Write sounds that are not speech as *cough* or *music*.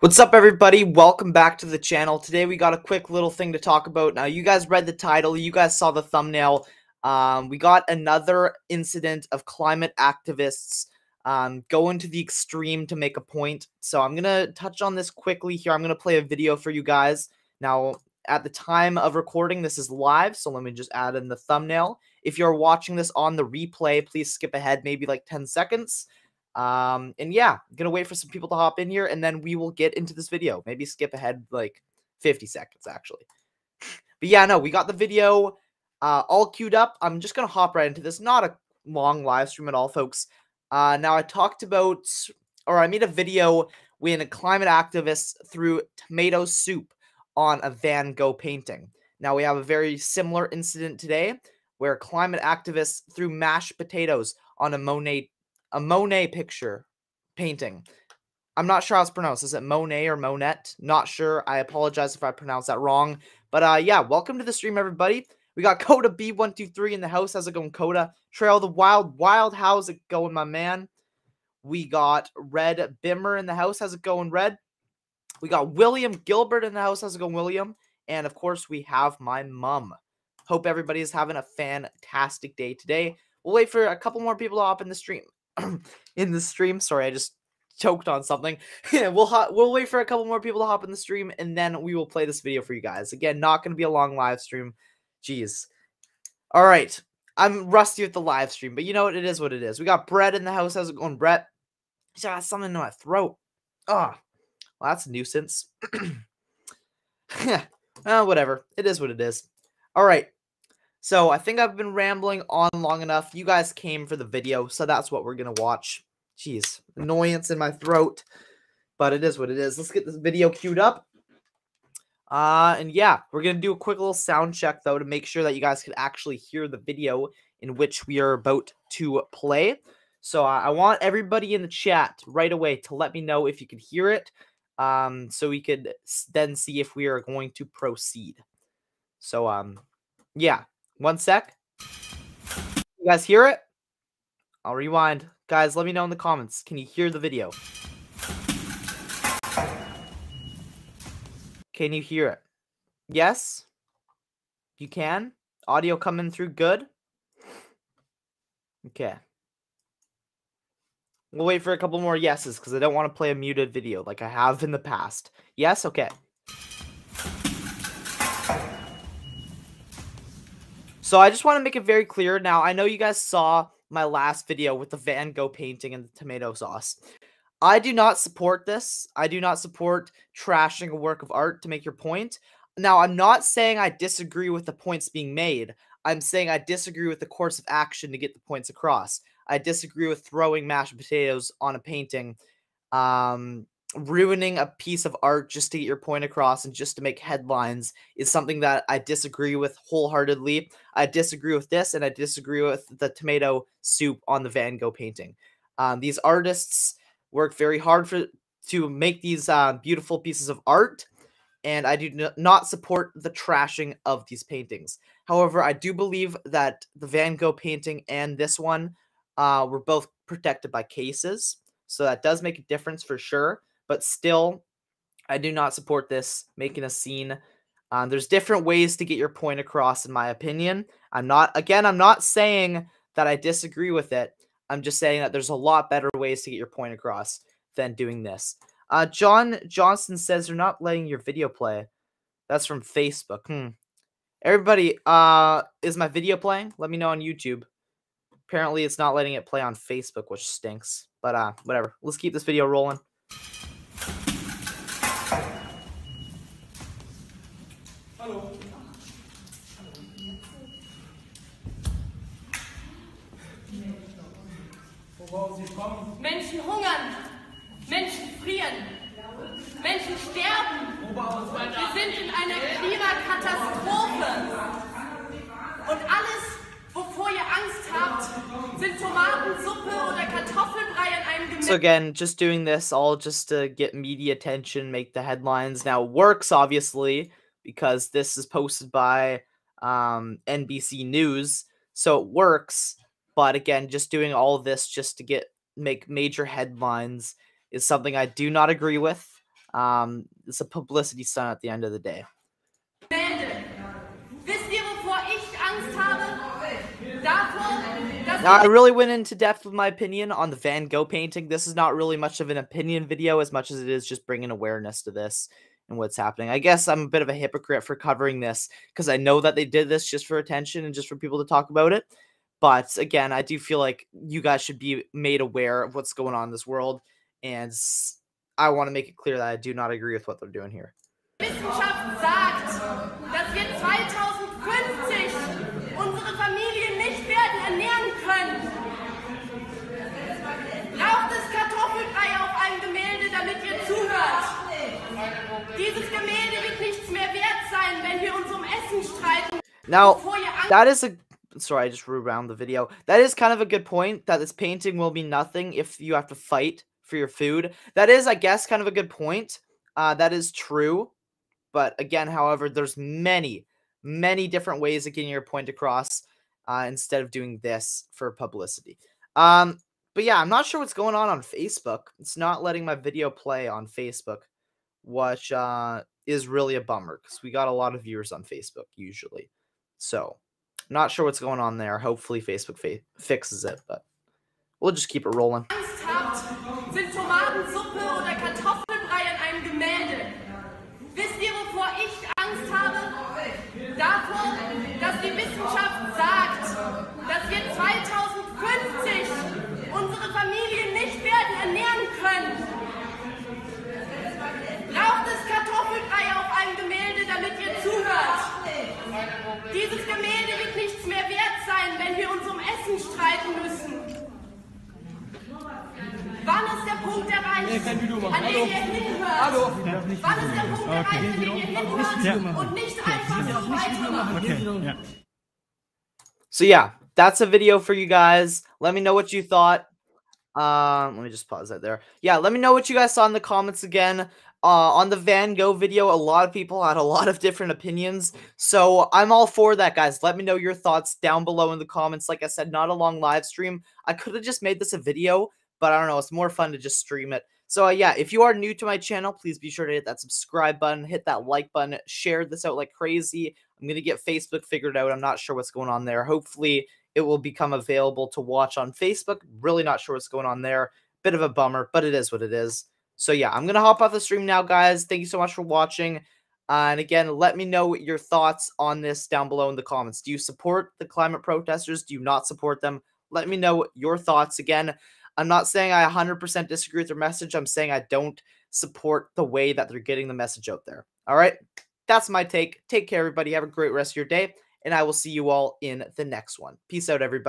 What's up, everybody? Welcome back to the channel. Today we got a quick little thing to talk about. Now, you guys read the title, you guys saw the thumbnail. Um, we got another incident of climate activists um, going to the extreme to make a point. So I'm going to touch on this quickly here. I'm going to play a video for you guys. Now, at the time of recording, this is live, so let me just add in the thumbnail. If you're watching this on the replay, please skip ahead maybe like 10 seconds. Um, and yeah, gonna wait for some people to hop in here, and then we will get into this video. Maybe skip ahead like 50 seconds, actually. But yeah, no, we got the video uh, all queued up. I'm just gonna hop right into this. Not a long live stream at all, folks. Uh, now I talked about, or I made a video when a climate activist threw tomato soup on a Van Gogh painting. Now we have a very similar incident today where climate activists threw mashed potatoes on a Monet a Monet picture painting. I'm not sure how it's pronounced. Is it Monet or Monet? Not sure. I apologize if I pronounced that wrong. But uh yeah, welcome to the stream, everybody. We got Coda B123 in the house. How's it going, Coda? Trail the Wild Wild. How's it going, my man? We got Red Bimmer in the house. How's it going, Red? We got William Gilbert in the house. How's it going, William? And of course, we have my mom. Hope everybody is having a fantastic day today. We'll wait for a couple more people to hop in the stream. *clears throat* in the stream. Sorry, I just choked on something. *laughs* Yeah, we'll ho- we'll wait for a couple more people to hop in the stream, and then we will play this video for you guys. Again, not going to be a long live stream. Jeez. All right. I'm rusty with the live stream, but you know what? It is what it is. We got Brett in the house. How's it going, Brett? He's got something in my throat. Oh, well, that's a nuisance. *clears throat* yeah. well, whatever. It is what it is. All right. So I think I've been rambling on long enough. You guys came for the video, so that's what we're going to watch. Jeez, annoyance in my throat. But it is what it is. Let's get this video queued up. Uh, and yeah, we're going to do a quick little sound check, though, to make sure that you guys can actually hear the video in which we are about to play. So uh, I want everybody in the chat right away to let me know if you can hear it um, so we could then see if we are going to proceed. So, um, yeah, one sec. You guys hear it? I'll rewind. Guys, let me know in the comments. Can you hear the video? Can you hear it? Yes? You can? Audio coming through good? Okay. We'll wait for a couple more yeses because I don't want to play a muted video like I have in the past. Yes? Okay. So I just want to make it very clear. Now, I know you guys saw my last video with the Van Gogh painting and the tomato sauce. I do not support this. I do not support trashing a work of art to make your point. Now, I'm not saying I disagree with the points being made. I'm saying I disagree with the course of action to get the points across. I disagree with throwing mashed potatoes on a painting um, ruining a piece of art just to get your point across and just to make headlines is something that I disagree with wholeheartedly. I disagree with this and I disagree with the tomato soup on the Van Gogh painting. Um, these artists work very hard for to make these uh, beautiful pieces of art and I do not support the trashing of these paintings. However, I do believe that the Van Gogh painting and this one uh, were both protected by cases. So that does make a difference for sure but still, I do not support this making a scene. Um, there's different ways to get your point across, in my opinion. I'm not, again, I'm not saying that I disagree with it. I'm just saying that there's a lot better ways to get your point across than doing this. Uh, John Johnson says they're not letting your video play. That's from Facebook. Hmm. Everybody, uh, is my video playing? Let me know on YouTube. Apparently, it's not letting it play on Facebook, which stinks. But uh, whatever. Let's keep this video rolling. Menschen hungern, Menschen frieren, Menschen sterben. Wir sind in einer Klimakatastrophe. Und alles, wovor ihr Angst habt, sind Tomatensuppe oder Kartoffelbrei in einem Gemüse. So again, just doing this all just to get media attention, make the headlines. Now works obviously because this is posted by um, NBC News, so it works. But again, just doing all this just to get make major headlines is something I do not agree with. Um, it's a publicity stunt at the end of the day. Now, I really went into depth with my opinion on the Van Gogh painting. This is not really much of an opinion video as much as it is just bringing awareness to this and what's happening. I guess I'm a bit of a hypocrite for covering this because I know that they did this just for attention and just for people to talk about it. But again, I do feel like you guys should be made aware of what's going on in this world. And I want to make it clear that I do not agree with what they're doing here. Wissenschaft sagt, dass wir 2050 unsere Familien nicht werden ernähren können. Braucht es Kartoffelbrei auf einem Gemälde, damit ihr zuhört? Dieses Gemälde wird nichts mehr wert sein, wenn wir uns um Essen streiten. Now, that is a sorry, I just rewound the video. That is kind of a good point that this painting will be nothing if you have to fight for your food. That is, I guess, kind of a good point. Uh, that is true. But again, however, there's many, many different ways of getting your point across uh, instead of doing this for publicity. Um, but yeah, I'm not sure what's going on on Facebook. It's not letting my video play on Facebook, which uh, is really a bummer because we got a lot of viewers on Facebook usually. So not sure what's going on there. Hopefully Facebook fa fixes it, but we'll just keep it rolling. sind Tomatensuppe oder Kartoffelbrei an einem Gemälde. Wisst ihr, wovor ich Angst habe? Davor, dass die Wissenschaft sagt, dass wir 2050 unsere Familien nicht werden ernähren können. Braucht es Kartoffelbrei auf einem Gemälde, damit ihr zuhört? Dieses Gemälde wird nichts mehr wert sein, wenn wir Essen streiten müssen. Wann ist der Punkt erreicht, an den ihr hinhört? Hallo. Wann ist der Punkt erreicht, an den ihr hinhört und nicht einfach so weitermachen? Okay. Yeah. So yeah, that's a video for you guys. Let me know what you thought. Um, let me just pause that there. Yeah, let me know what you guys saw in the comments again. Uh, on the Van Gogh video, a lot of people had a lot of different opinions. So I'm all for that, guys. Let me know your thoughts down below in the comments. Like I said, not a long live stream. I could have just made this a video, but I don't know. It's more fun to just stream it. So uh, yeah, if you are new to my channel, please be sure to hit that subscribe button, hit that like button, share this out like crazy. I'm going to get Facebook figured out. I'm not sure what's going on there. Hopefully it will become available to watch on Facebook. Really not sure what's going on there. Bit of a bummer, but it is what it is. So yeah, I'm going to hop off the stream now, guys. Thank you so much for watching. Uh, and again, let me know your thoughts on this down below in the comments. Do you support the climate protesters? Do you not support them? Let me know your thoughts. Again, I'm not saying I 100% disagree with their message. I'm saying I don't support the way that they're getting the message out there. All right. That's my take. Take care, everybody. Have a great rest of your day. And I will see you all in the next one. Peace out, everybody.